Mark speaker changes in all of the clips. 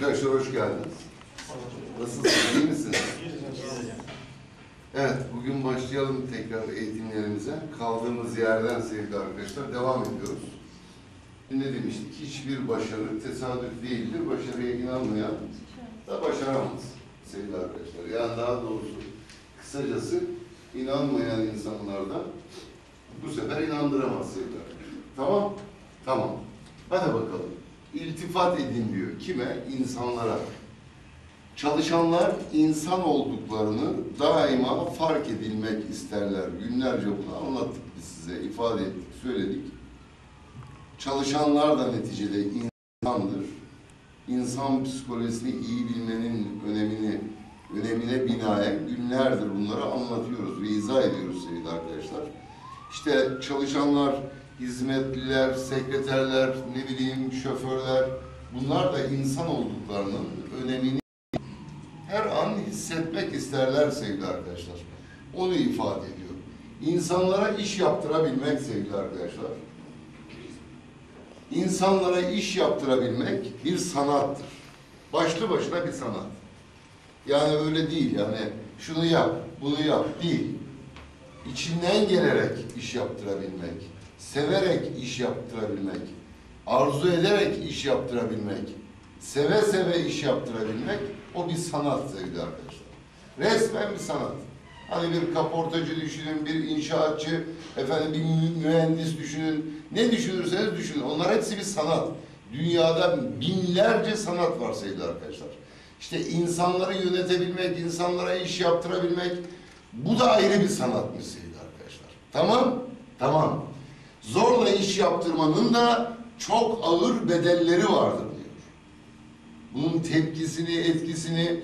Speaker 1: Arkadaşlar hoş geldiniz. Nasılsınız, iyi misiniz? Evet, bugün başlayalım tekrar eğitimlerimize. Kaldığımız yerden sevgili arkadaşlar devam ediyoruz. Ne demiştik? Hiçbir başarı tesadüf değildir. Başarıya inanmayan da başaramaz sevgili arkadaşlar. Yani daha doğrusu kısacası inanmayan insanlardan bu sefer inandıramaz sevgili arkadaşlar. Tamam? Tamam. Hadi bakalım. İltifat edin diyor. Kime? İnsanlara. Çalışanlar insan olduklarını daima fark edilmek isterler. Günlerce bunu anlattık biz size, ifade ettik, söyledik. Çalışanlar da neticede insandır. İnsan psikolojisini iyi bilmenin önemini, önemine binaen günlerdir bunları anlatıyoruz ve ediyoruz sevgili arkadaşlar. İşte çalışanlar, hizmetliler, sekreterler, ne bileyim şoförler, bunlar da insan olduklarının önemini her an hissetmek isterler sevgili arkadaşlar. Onu ifade ediyor. İnsanlara iş yaptırabilmek sevgili arkadaşlar. İnsanlara iş yaptırabilmek bir sanattır. Başlı başına bir sanat. Yani öyle değil yani şunu yap, bunu yap değil. İçinden gelerek iş yaptırabilmek, severek iş yaptırabilmek, arzu ederek iş yaptırabilmek, seve seve iş yaptırabilmek o bir sanat sevgili arkadaşlar. Resmen bir sanat. Hani bir kaportacı düşünün, bir inşaatçı, efendim bir mü- mühendis düşünün. Ne düşünürseniz düşünün. Onlar hepsi bir sanat. Dünyada binlerce sanat var sevgili arkadaşlar. İşte insanları yönetebilmek, insanlara iş yaptırabilmek bu da ayrı bir sanatmış sevgili arkadaşlar. Tamam? Tamam. Zorla iş yaptırmanın da çok ağır bedelleri vardır diyor. Bunun tepkisini, etkisini,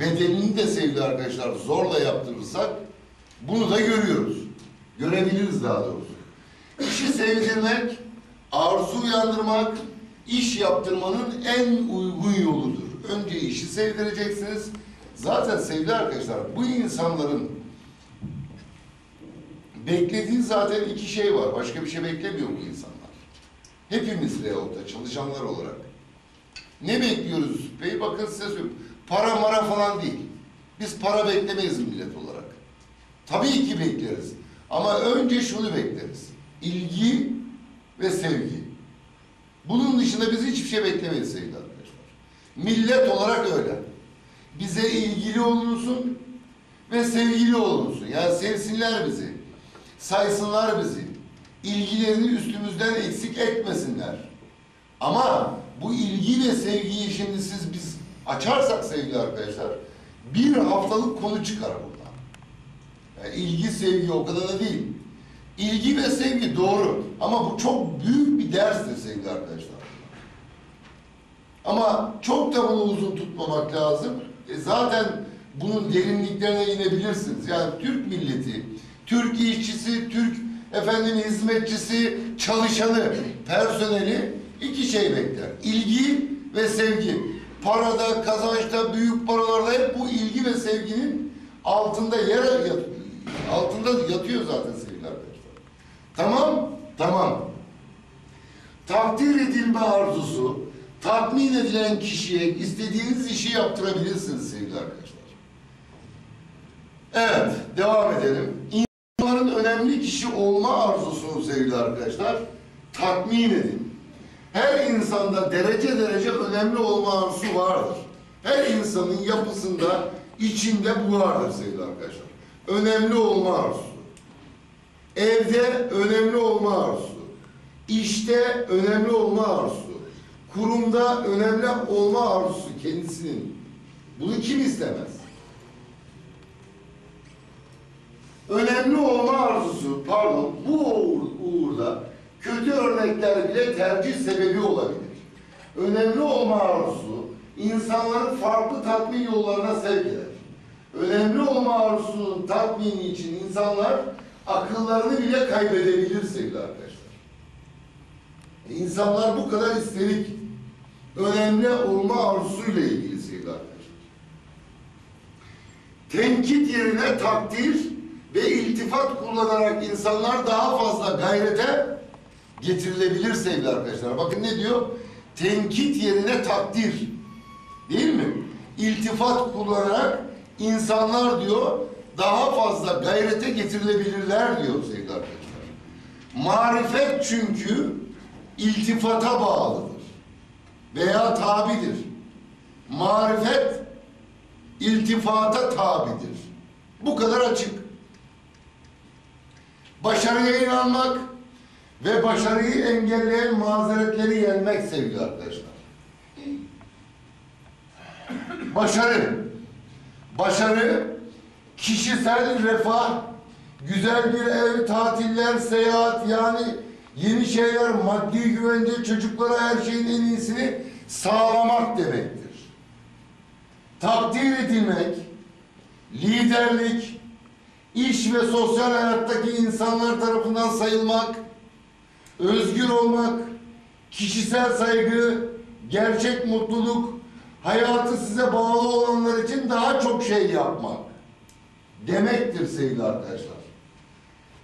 Speaker 1: bedelini de sevgili arkadaşlar zorla yaptırırsak bunu da görüyoruz. Görebiliriz daha doğrusu. İşi sevdirmek, arzu uyandırmak, iş yaptırmanın en uygun yoludur. Önce işi sevdireceksiniz. Zaten sevgili arkadaşlar bu insanların beklediği zaten iki şey var. Başka bir şey beklemiyor bu insanlar. Hepimiz da çalışanlar olarak. Ne bekliyoruz Bey? Bakın size söyleyeyim. Para mara falan değil. Biz para beklemeyiz millet olarak. Tabii ki bekleriz. Ama önce şunu bekleriz. İlgi ve sevgi. Bunun dışında biz hiçbir şey beklemeyiz sevgili arkadaşlar. Millet olarak öyle. Bize ilgili olunsun ve sevgili olunsun. Yani sevsinler bizi. Saysınlar bizi. İlgilerini üstümüzden eksik etmesinler. Ama bu ilgi ve sevgiyi şimdi siz biz açarsak sevgili arkadaşlar bir haftalık konu çıkar buradan. Yani ilgi sevgi o kadar da değil. İlgi ve sevgi doğru ama bu çok büyük bir derstir sevgili arkadaşlar. Ama çok da bunu uzun tutmamak lazım. E zaten bunun derinliklerine inebilirsiniz. Yani Türk milleti, Türk işçisi, Türk efendim hizmetçisi, çalışanı, personeli iki şey bekler. İlgi ve sevgi. Parada, kazançta, büyük paralarda hep bu ilgi ve sevginin altında yer yat, altında yatıyor zaten sevgili arkadaşlar. Tamam? Tamam. Takdir edilme arzusu, tatmin edilen kişiye istediğiniz işi yaptırabilirsiniz sevgili arkadaşlar. Evet, devam edelim. Önemli kişi olma arzusunu sevgili arkadaşlar tatmin edin. Her insanda derece derece önemli olma arzusu vardır. Her insanın yapısında, içinde bu vardır sevgili arkadaşlar. Önemli olma arzusu. Evde önemli olma arzusu. İşte önemli olma arzusu. Kurumda önemli olma arzusu kendisinin. Bunu kim istemez? Önemli olma arzusu, pardon, bu uğur, uğurda kötü örnekler bile tercih sebebi olabilir. Önemli olma arzusu, insanları farklı tatmin yollarına sevk eder. Önemli olma arzusunun tatmini için insanlar akıllarını bile kaybedebilir sevgili arkadaşlar. İnsanlar bu kadar isterik. Önemli olma arzusuyla ilgili sevgili arkadaşlar. Tenkit yerine takdir ve iltifat kullanarak insanlar daha fazla gayrete getirilebilir sevgili arkadaşlar. Bakın ne diyor? Tenkit yerine takdir Değil mi? İltifat kullanarak insanlar diyor daha fazla gayrete getirilebilirler diyor sevgili arkadaşlar. Marifet çünkü iltifata bağlıdır veya tabidir. Marifet iltifata tabidir. Bu kadar açık. Başarıya inanmak ve başarıyı engelleyen mazeretleri yenmek sevgili arkadaşlar. Başarı. Başarı kişisel refah, güzel bir ev, tatiller, seyahat yani yeni şeyler, maddi güvence, çocuklara her şeyin en iyisini sağlamak demektir. Takdir edilmek, liderlik, iş ve sosyal hayattaki insanlar tarafından sayılmak, özgür olmak, kişisel saygı, gerçek mutluluk, hayatı size bağlı olanlar için daha çok şey yapmak demektir sevgili arkadaşlar.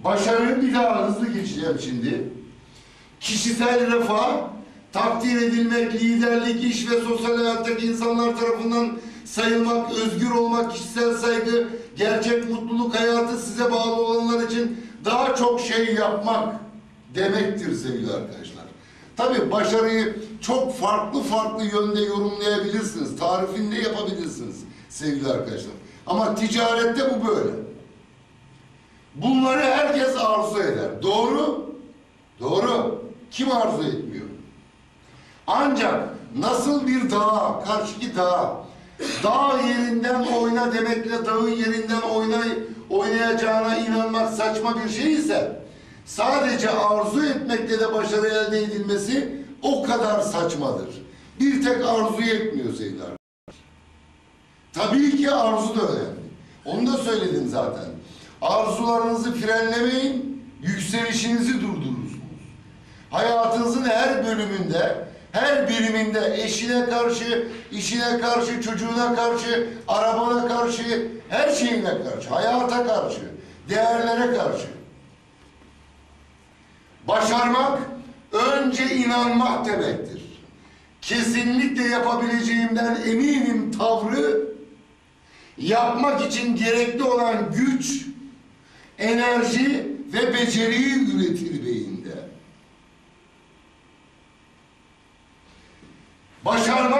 Speaker 1: Başarı bir daha hızlı geçeceğim şimdi. Kişisel refah, takdir edilmek, liderlik, iş ve sosyal hayattaki insanlar tarafından sayılmak, özgür olmak, kişisel saygı, gerçek mutluluk, hayatı size bağlı olanlar için daha çok şey yapmak demektir sevgili arkadaşlar. Tabi başarıyı çok farklı farklı yönde yorumlayabilirsiniz. Tarifinde yapabilirsiniz sevgili arkadaşlar. Ama ticarette bu böyle. Bunları herkes arzu eder. Doğru? Doğru. Kim arzu etmiyor? Ancak nasıl bir dağa, karşıki dağa, dağ yerinden oyna demekle dağın yerinden oynay, oynayacağına inanmak saçma bir şey ise sadece arzu etmekle de başarı elde edilmesi o kadar saçmadır. Bir tek arzu yetmiyor sevgili. Tabii ki arzu da önemli. Onu da söyledim zaten. Arzularınızı frenlemeyin, yükselişinizi durdurursunuz. Hayatınızın her bölümünde, her biriminde eşine karşı, işine karşı, çocuğuna karşı, arabana karşı, her şeyine karşı, hayata karşı, değerlere karşı. Başarmak önce inanmak demektir. Kesinlikle yapabileceğimden eminim tavrı yapmak için gerekli olan güç, enerji ve beceriyi üretir beyinde.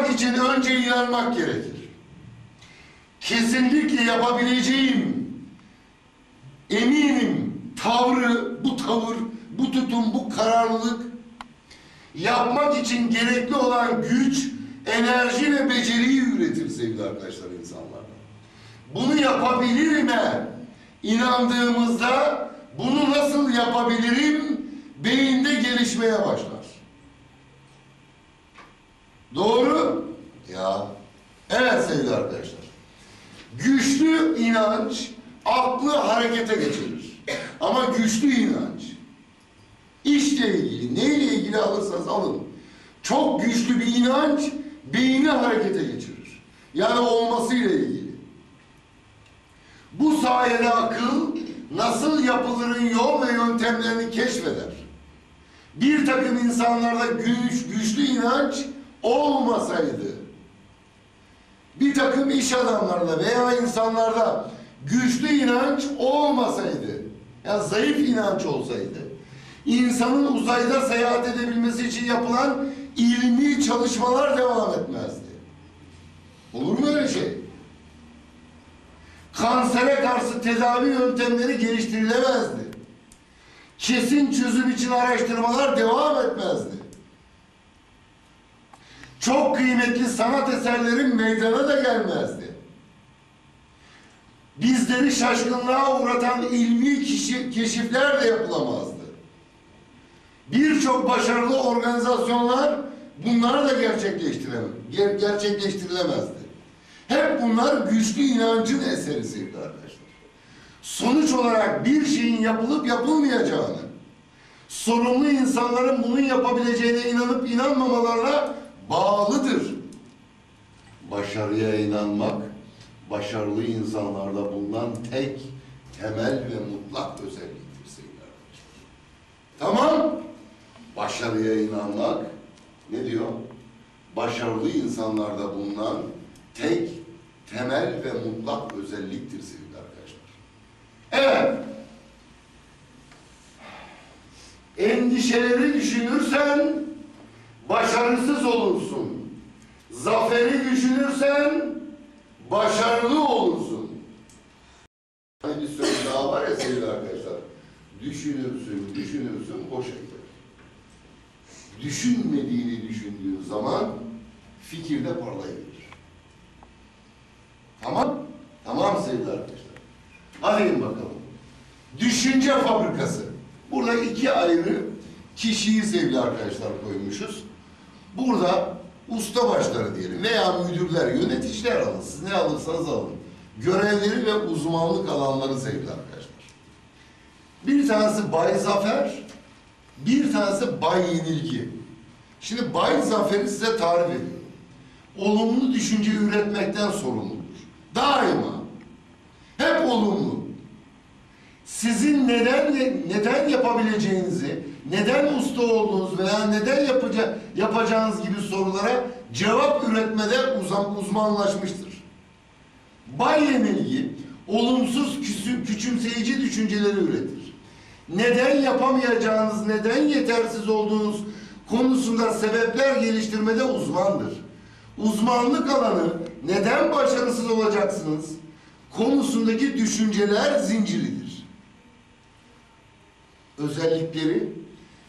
Speaker 1: Başarmak için önce inanmak gerekir. Kesinlikle yapabileceğim, eminim tavrı, bu tavır, bu tutum, bu kararlılık yapmak için gerekli olan güç, enerji ve beceriyi üretir sevgili arkadaşlar insanlar. Bunu yapabilirime inandığımızda bunu nasıl yapabilirim beyinde gelişmeye başlar. Doğru? Ya. Evet sevgili arkadaşlar. Güçlü inanç aklı harekete geçirir. Ama güçlü inanç işle ilgili, neyle ilgili alırsanız alın. Çok güçlü bir inanç beyni harekete geçirir. Yani olmasıyla ilgili. Bu sayede akıl nasıl yapılırın yol ve yöntemlerini keşfeder. Bir takım insanlarda güç, güçlü inanç olmasaydı, bir takım iş adamlarında veya insanlarda güçlü inanç olmasaydı, yani zayıf inanç olsaydı, insanın uzayda seyahat edebilmesi için yapılan ilmi çalışmalar devam etmezdi. Olur mu öyle şey? Kansere karşı tedavi yöntemleri geliştirilemezdi. Kesin çözüm için araştırmalar devam etmezdi. Çok kıymetli sanat eserlerin meydana da gelmezdi. Bizleri şaşkınlığa uğratan ilmi keşifler de yapılamazdı. Birçok başarılı organizasyonlar bunları da gerçekleştiremez, ger gerçekleştirilemezdi. Hep bunlar güçlü inancın eseri sevgili arkadaşlar. Sonuç olarak bir şeyin yapılıp yapılmayacağını, sorumlu insanların bunun yapabileceğine inanıp inanmamalarına bağlıdır. Başarıya inanmak, başarılı insanlarda bulunan tek, temel ve mutlak özelliktir sevgili. Tamam. Başarıya inanmak ne diyor? başarılı insanlarda bulunan tek, temel ve mutlak özelliktir sevgili arkadaşlar. Evet. Endişeleri düşünürsen başarısız olursun. Zaferi düşünürsen başarılı olursun. Hani söz daha var ya sevgili arkadaşlar. Düşünürsün, düşünürsün, boşa gider. Düşünmediğini düşündüğün zaman fikirde parlayabilir. Tamam? Tamam sevgili arkadaşlar. Hadi bakalım. Düşünce fabrikası. Burada iki ayrı kişiyi sevgili arkadaşlar koymuşuz. Burada usta başları diyelim veya müdürler, yöneticiler alın. Siz ne alırsanız alın. Görevleri ve uzmanlık alanları sevgili arkadaşlar. Bir tanesi Bay Zafer, bir tanesi Bay Yenilgi. Şimdi Bay Zafer'i size tarif ediyorum. Olumlu düşünce üretmekten sorumludur. Daima. Hep olumlu. Sizin neden neden yapabileceğinizi, neden usta olduğunuz veya neden yapaca, yapacağınız gibi sorulara cevap üretmede uzam, uzmanlaşmıştır. Bay Yenilgi, olumsuz küsü- küçümseyici düşünceleri üretir. Neden yapamayacağınız, neden yetersiz olduğunuz konusunda sebepler geliştirmede uzmandır. Uzmanlık alanı neden başarısız olacaksınız konusundaki düşünceler zinciridir. Özellikleri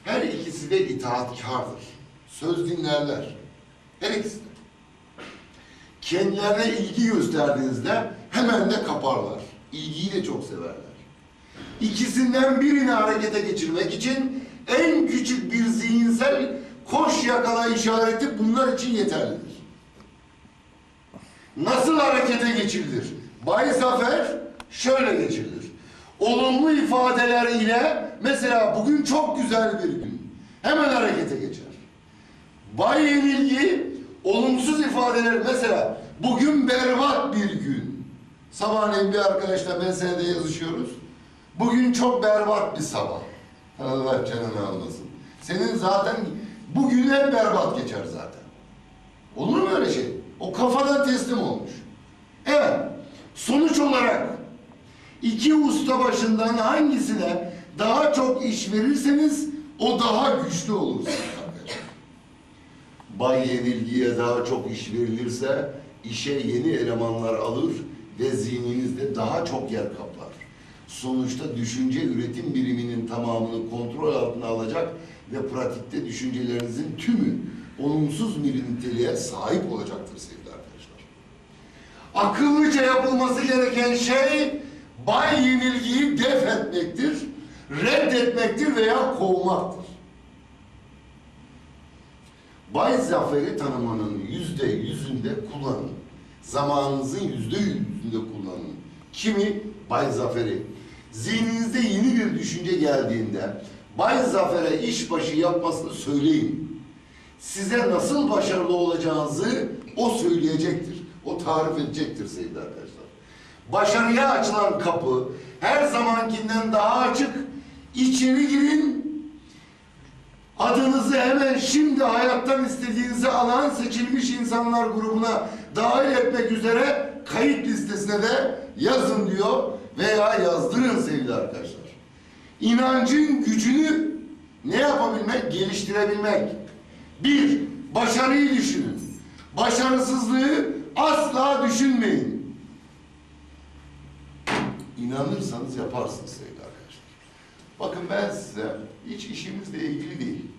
Speaker 1: her ikisi de itaatkardır. Söz dinlerler. Her ikisi de. Kendilerine ilgi gösterdiğinizde hemen de kaparlar. İlgiyi de çok severler. İkisinden birini harekete geçirmek için en küçük bir zihinsel koş yakala işareti bunlar için yeterlidir. Nasıl harekete geçirilir? Bay Zafer şöyle geçirilir. Olumlu ifadeler ile mesela bugün çok güzel bir gün. Hemen harekete geçer. Bay Yenilgi olumsuz ifadeler mesela bugün berbat bir gün. Sabahleyin bir arkadaşla meselede yazışıyoruz. Bugün çok berbat bir sabah. Allah canını almasın. Senin zaten bugün hep berbat geçer zaten. Olur mu öyle şey? O kafadan teslim olmuş. Evet. Sonuç olarak iki usta başından hangisine daha çok iş verirseniz o daha güçlü arkadaşlar. Bay Yenilgi'ye daha çok iş verilirse işe yeni elemanlar alır ve zihninizde daha çok yer kaplar. Sonuçta düşünce üretim biriminin tamamını kontrol altına alacak ve pratikte düşüncelerinizin tümü olumsuz bir niteliğe sahip olacaktır sevgili arkadaşlar. Akıllıca yapılması gereken şey bay yenilgiyi def etmektir, reddetmektir veya kovmaktır. Bay Zafer'i tanımanın yüzde yüzünde kullanın. Zamanınızın yüzde yüzünde kullanın. Kimi? Bay Zafer'i. Zihninizde yeni bir düşünce geldiğinde Bay Zafer'e işbaşı yapmasını söyleyin. Size nasıl başarılı olacağınızı o söyleyecektir. O tarif edecektir sevgili arkadaşlar. Başarıya açılan kapı her zamankinden daha açık. İçeri girin, Adınızı hemen şimdi hayattan istediğinizi alan seçilmiş insanlar grubuna dahil etmek üzere kayıt listesine de yazın diyor veya yazdırın sevgili arkadaşlar. İnancın gücünü ne yapabilmek? Geliştirebilmek. Bir, başarıyı düşünün. Başarısızlığı asla düşünmeyin. İnanırsanız yaparsınız sevgili arkadaşlar. Bakın ben size hiç işimizle ilgili değil.